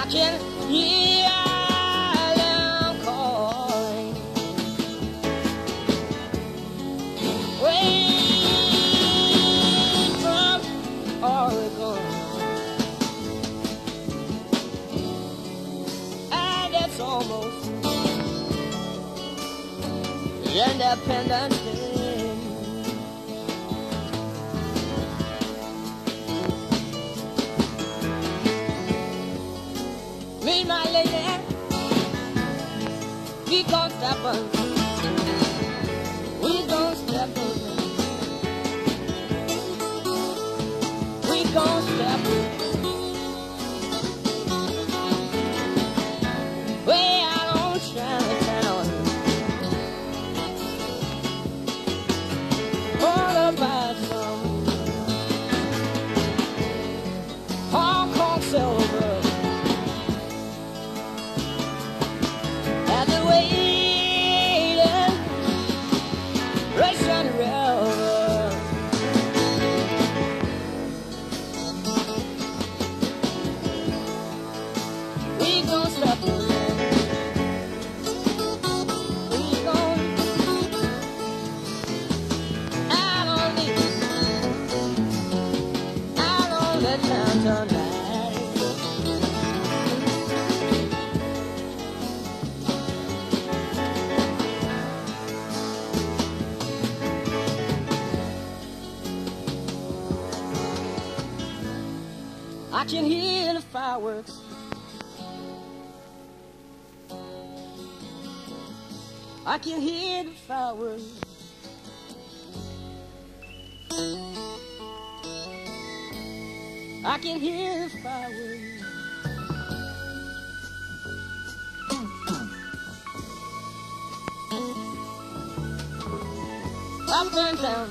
I can. Way from Oregon. And it's almost Independence Day. We gon' I can hear the fireworks. I can hear the fireworks. I can hear the fireworks. Up and down,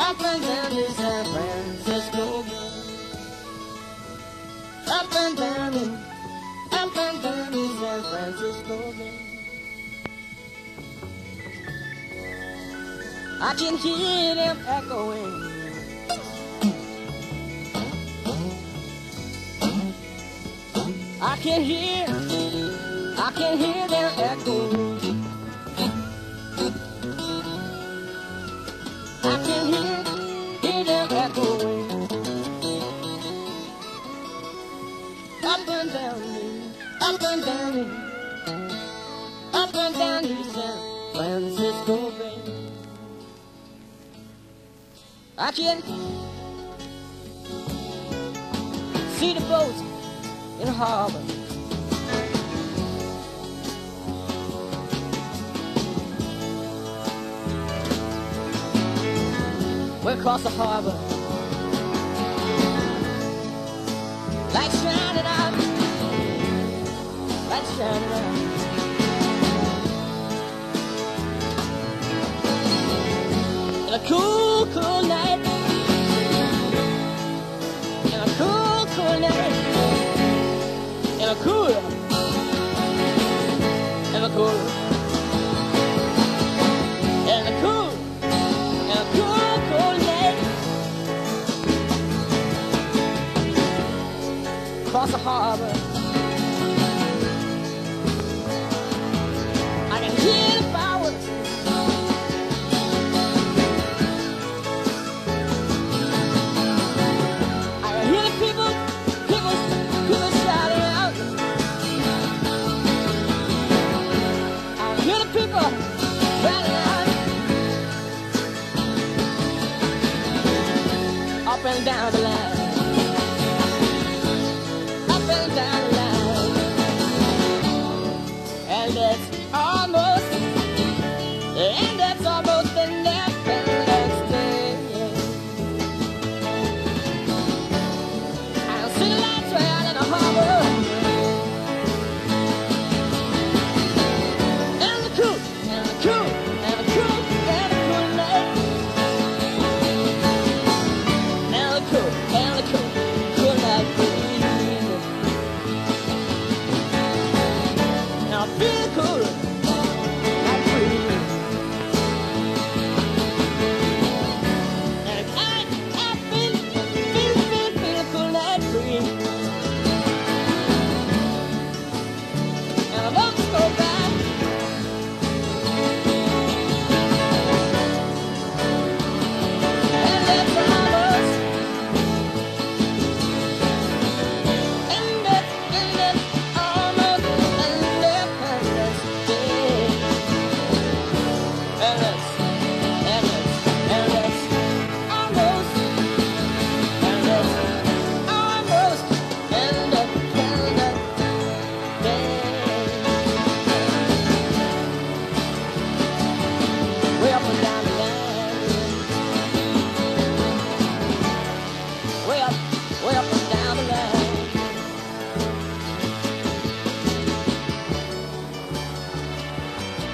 up and down to San Francisco. Up and down, up and down to San Francisco. I can hear them echoing. I can hear, I can hear their echoing. I can hear, hear them echoing. Up and down, up and down, up and down San Francisco Bay. I can see the boats in harbor. We're across the harbor. Lights shining out. Lights shining out. In a cool, cool night. In a cool, cool night. Cool. A cool. A cool. A cool, cool night. Across the harbor.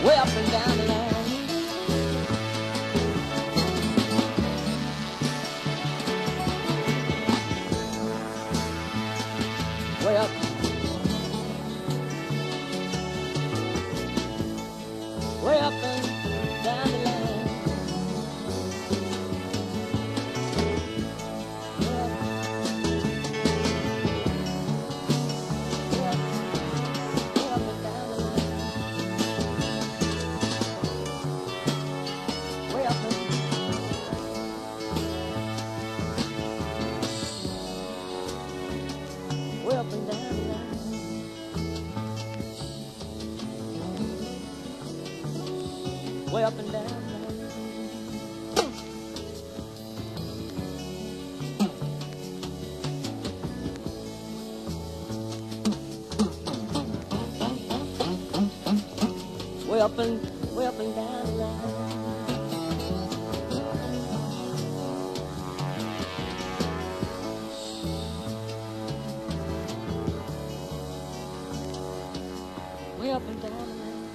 way up and down. Up and way up and down the line. Way up and down the line.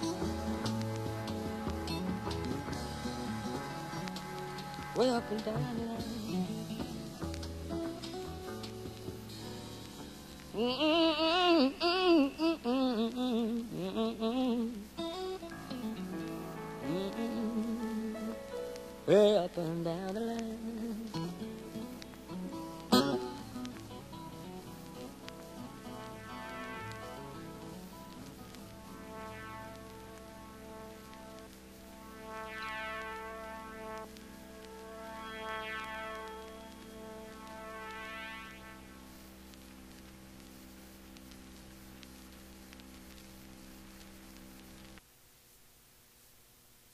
Way up and down the line. Mm-mm, Way up and down the